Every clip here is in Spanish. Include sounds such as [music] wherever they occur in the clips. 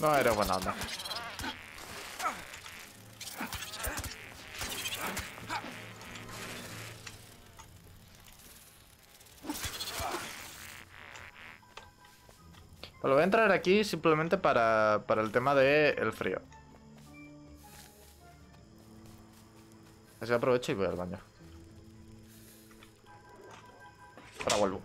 No era buena onda. Pero voy a entrar aquí simplemente para, para el tema del el frío. Así aprovecho y voy al baño. Ahora vuelvo.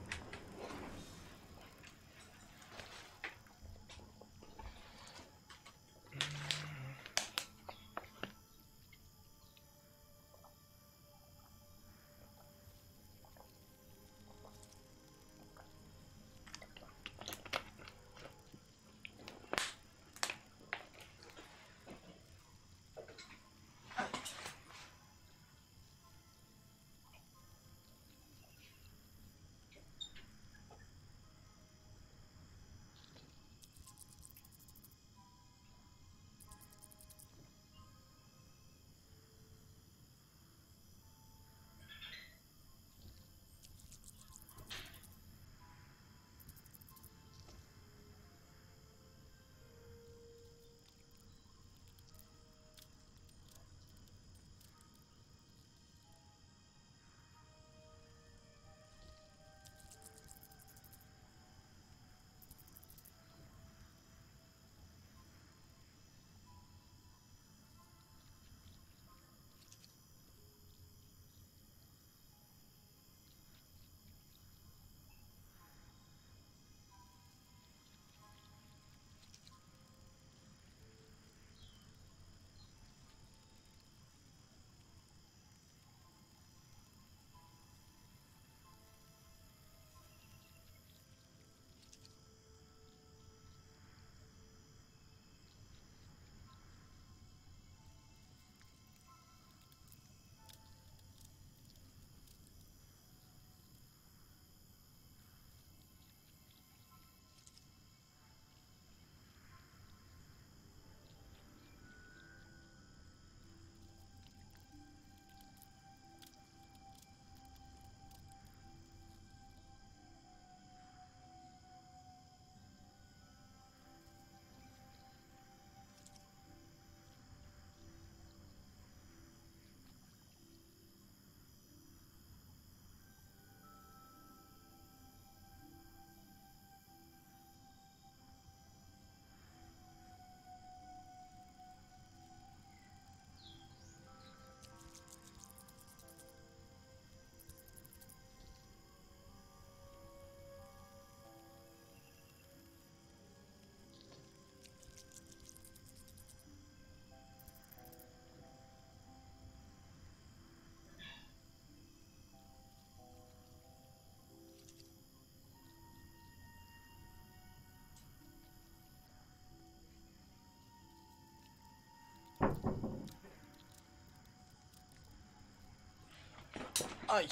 Ay,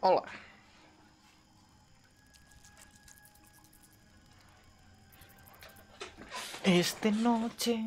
hola. Esta noche.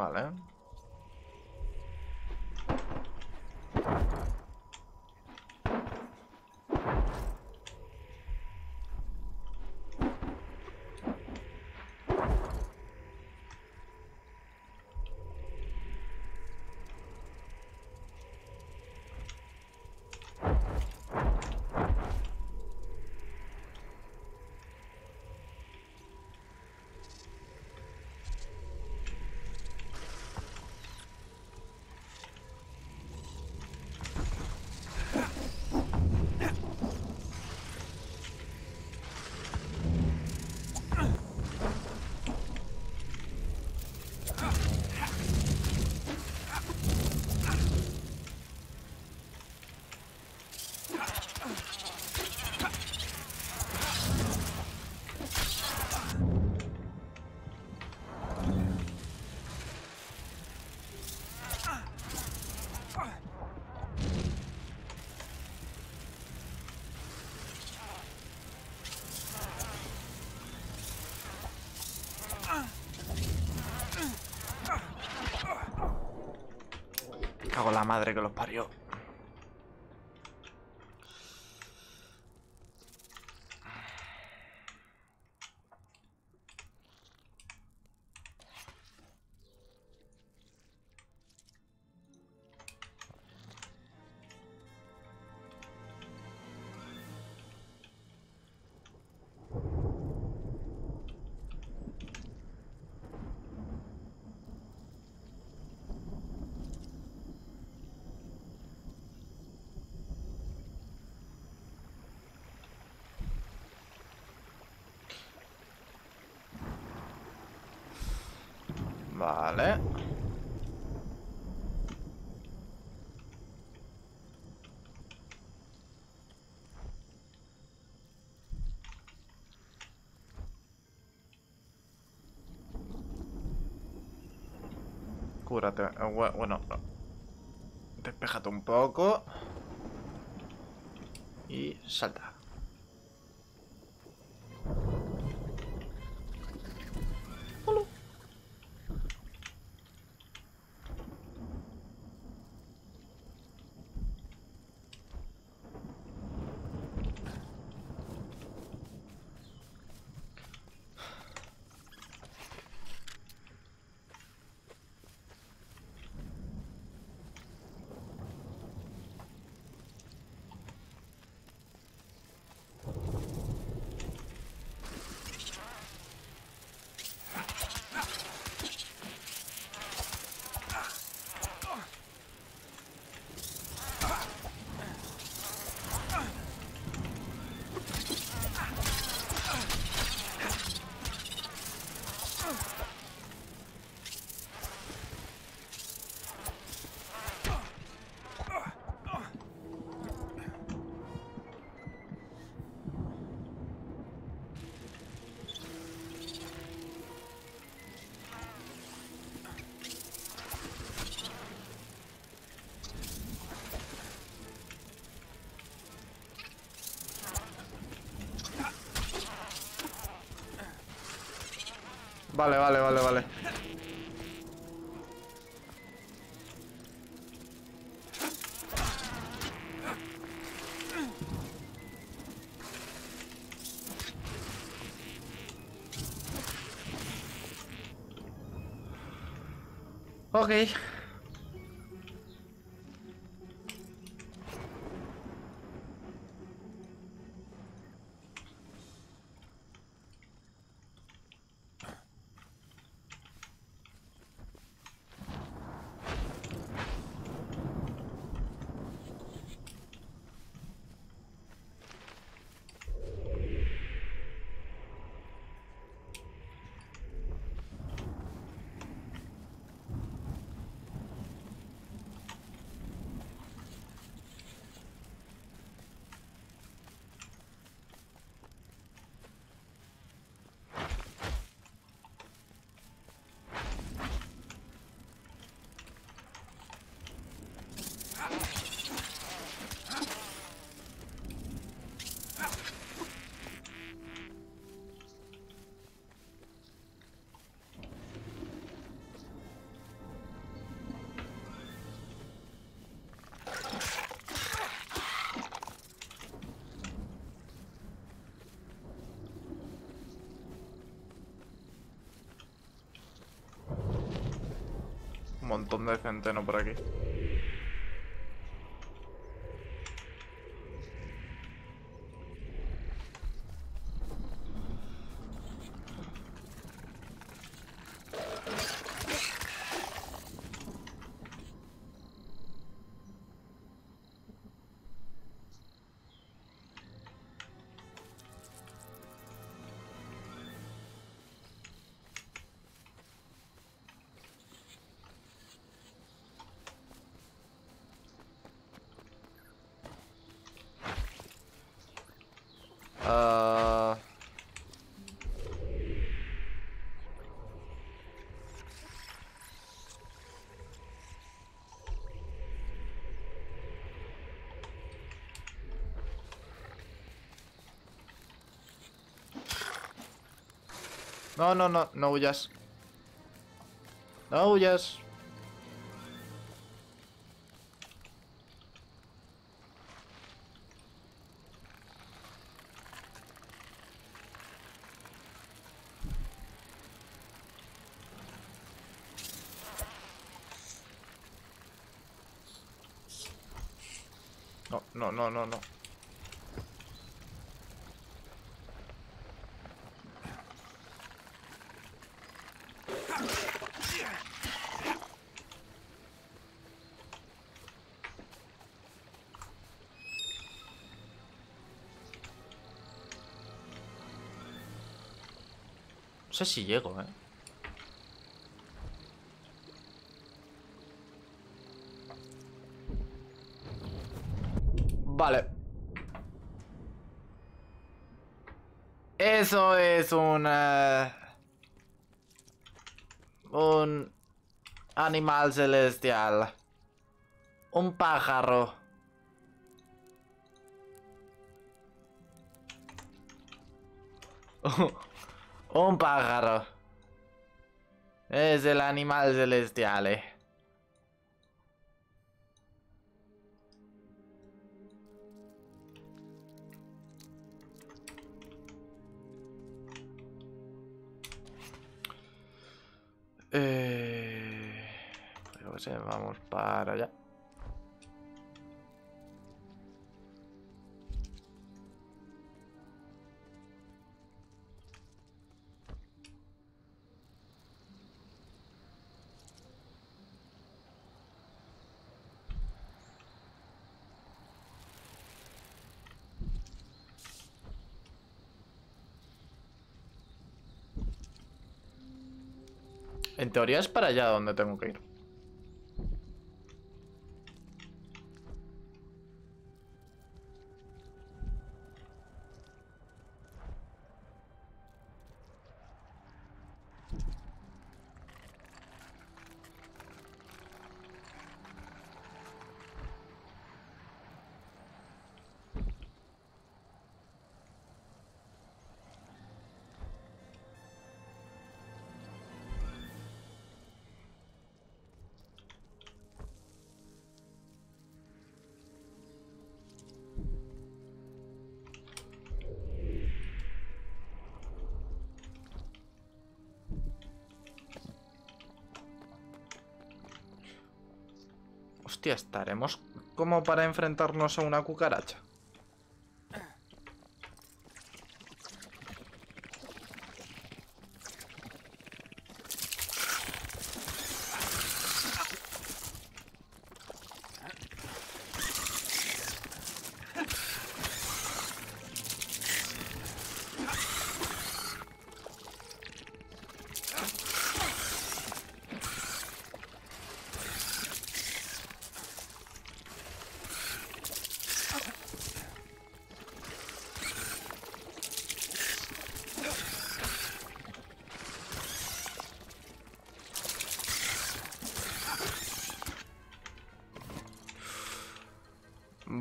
Vale. La madre que los parió. Vale. Cúrate. bue- Bueno. Despéjate un poco. Y salta. Vale, vale, vale, vale. Ok. Montón de centeno por aquí. No, no, no, no huyas. No huyas. Sé si llego, ¿eh? Vale. Eso es un... un animal celestial. Un pájaro. [laughs] un pájaro. Es el animal celestial. eh. Sé, vamos para allá. En teoría es para allá donde tengo que ir. Hostia, estaremos como para enfrentarnos a una cucaracha.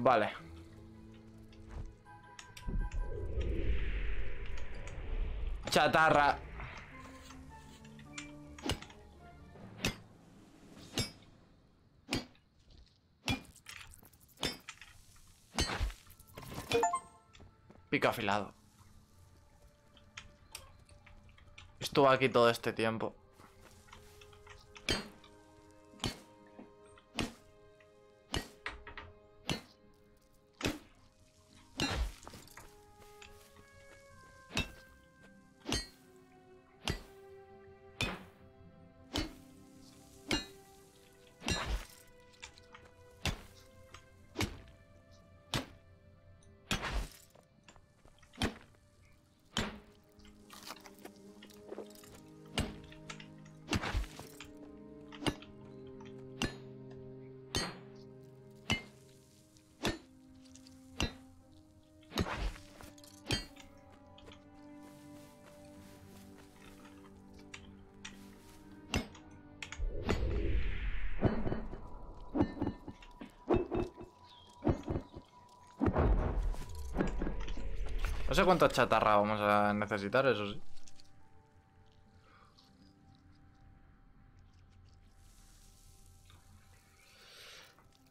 Vale. Chatarra. Pico afilado. Estuvo aquí todo este tiempo. No sé cuánta chatarra vamos a necesitar, eso sí.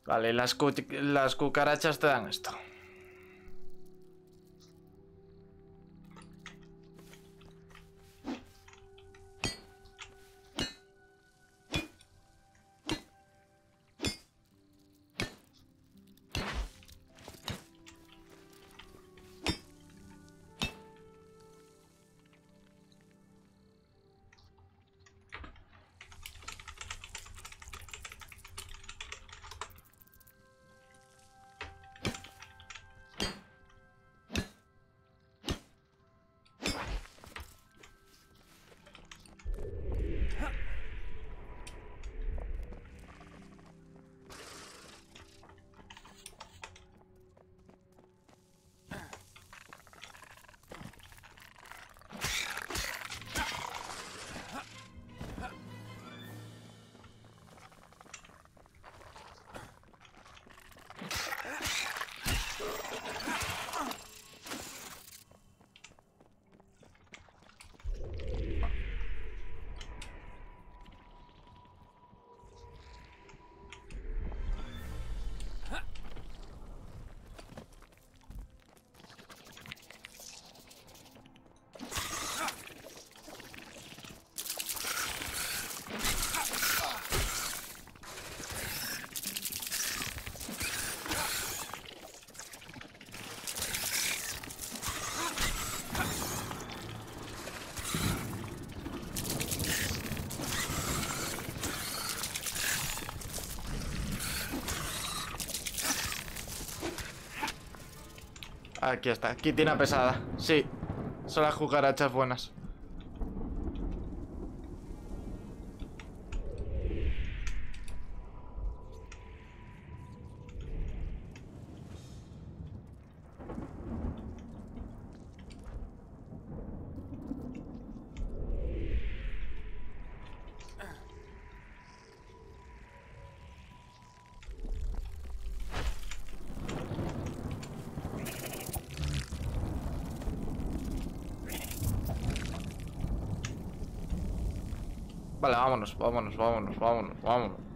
Vale, las, las cucarachas te dan esto. Aquí está, quitina pesada. Sí, son las cucarachas buenas. Vale, vámonos, vámonos, vámonos, vámonos, vámonos.